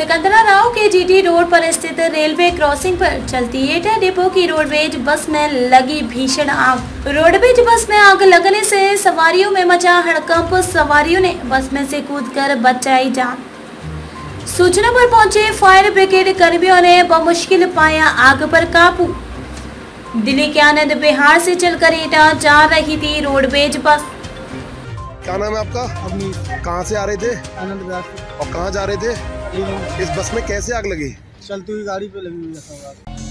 सिकंदरा राव के GT road पर स्थित रेलवे क्रॉसिंग पर चलती एटा डिपो की रोडवेज़ बस में लगी भीषण आग। रोडवेज़ बस में आग लगने से सवारियों में मचा हड़कंप। सवारियों ने बस में से कूदकर बचाई जान। सूचना पर पहुँचे फायर ब्रिगेड कर्मियों ने बमुश्किल पाया आग पर काबू। दिल्ली के आनंद बिहार से चलकर एटा जा रही थी रोडवेज़ बस। क्या नाम है आपका? कहाँ से आ रहे थे? आनंद विहार से। और कहाँ जा रहे थे। इस बस में कैसे आग लगी? चलती हुई गाड़ी पे लगी हुई